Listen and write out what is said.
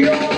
Hey.